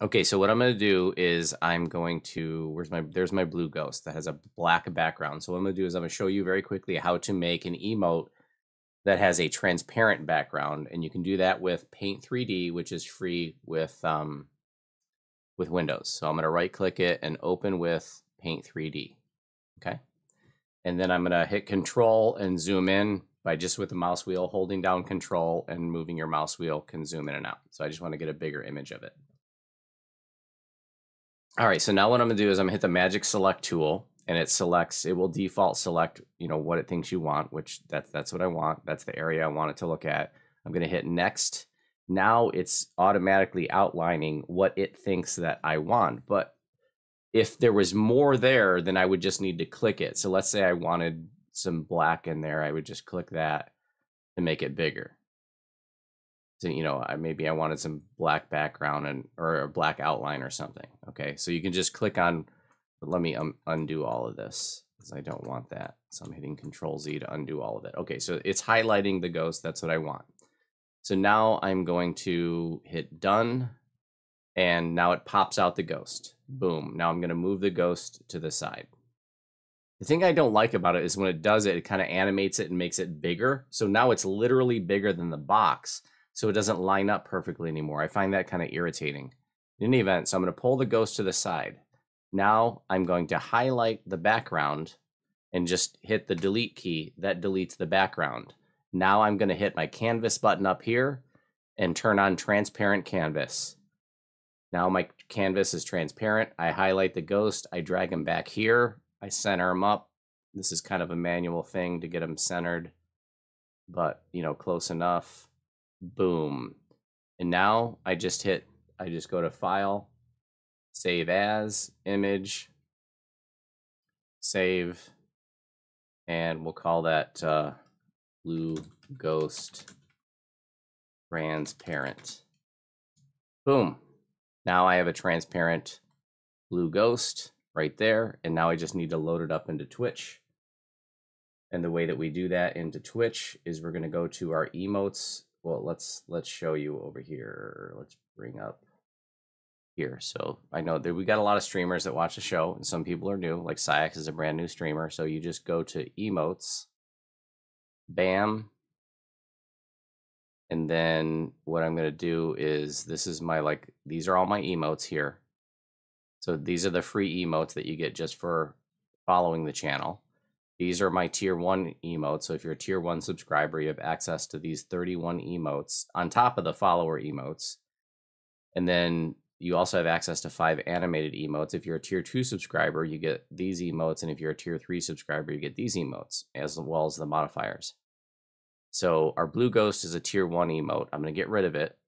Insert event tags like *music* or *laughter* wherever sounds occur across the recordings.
Okay, so what I'm going to do is I'm going to where's my there's my blue ghost that has a black background. So what I'm going to do is I'm going to show you very quickly how to make an emote that has a transparent background, and you can do that with Paint 3D, which is free with um, with Windows. So I'm going to right click it and open with Paint 3D. Okay, and then I'm going to hit Control and zoom in by just with the mouse wheel holding down Control and moving your mouse wheel can zoom in and out. So I just want to get a bigger image of it. All right, so now what I'm gonna do is I'm gonna hit the magic select tool and it selects, it will default select, you know, what it thinks you want, which that's, that's what I want. That's the area I want it to look at. I'm gonna hit next. Now it's automatically outlining what it thinks that I want. But if there was more there, then I would just need to click it. So let's say I wanted some black in there, I would just click that to make it bigger to, you know, maybe I wanted some black background and or a black outline or something. Okay, so you can just click on. Let me um, undo all of this because I don't want that. So I'm hitting Control Z to undo all of it. Okay, so it's highlighting the ghost. That's what I want. So now I'm going to hit done, and now it pops out the ghost. Boom. Now I'm going to move the ghost to the side. The thing I don't like about it is when it does it, it kind of animates it and makes it bigger. So now it's literally bigger than the box so it doesn't line up perfectly anymore. I find that kind of irritating. In any event, so I'm going to pull the ghost to the side. Now I'm going to highlight the background and just hit the delete key. That deletes the background. Now I'm going to hit my canvas button up here and turn on transparent canvas. Now my canvas is transparent. I highlight the ghost. I drag him back here. I center him up. This is kind of a manual thing to get him centered, but you know, close enough boom. And now I just hit, I just go to file, save as, image, save, and we'll call that uh, blue ghost transparent. Boom. Now I have a transparent blue ghost right there. And now I just need to load it up into Twitch. And the way that we do that into Twitch is we're going to go to our emotes well let's let's show you over here let's bring up here. So i know that we got a lot of streamers that watch the show and some people are new like Syax is a brand new streamer so you just go to emotes bam. And then what i'm going to do is this is my like these are all my emotes here. So these are the free emotes that you get just for following the channel these are my tier one emotes. So if you're a tier one subscriber, you have access to these 31 emotes on top of the follower emotes. And then you also have access to five animated emotes. If you're a tier two subscriber, you get these emotes. And if you're a tier three subscriber, you get these emotes as well as the modifiers. So our blue ghost is a tier one emote. I'm going to get rid of it,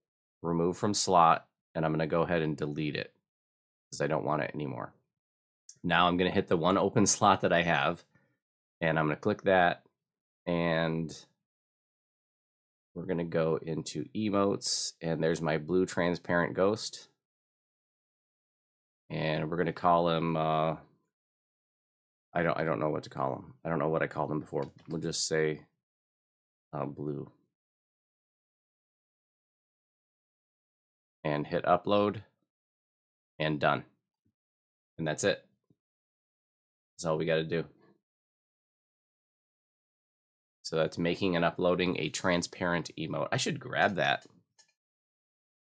remove from slot, and I'm going to go ahead and delete it because I don't want it anymore. Now I'm going to hit the one open *laughs* slot that I have and I'm going to click that and we're going to go into emotes and there's my blue transparent ghost. And we're going to call him uh I don't I don't know what to call him. I don't know what I called him before. We'll just say uh, blue. And hit upload and done. And that's it. That's all we got to do. So that's making and uploading a transparent emote. I should grab that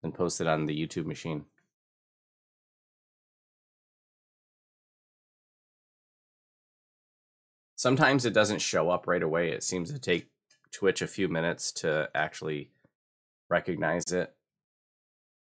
and post it on the YouTube machine. Sometimes it doesn't show up right away. It seems to take Twitch a few minutes to actually recognize it.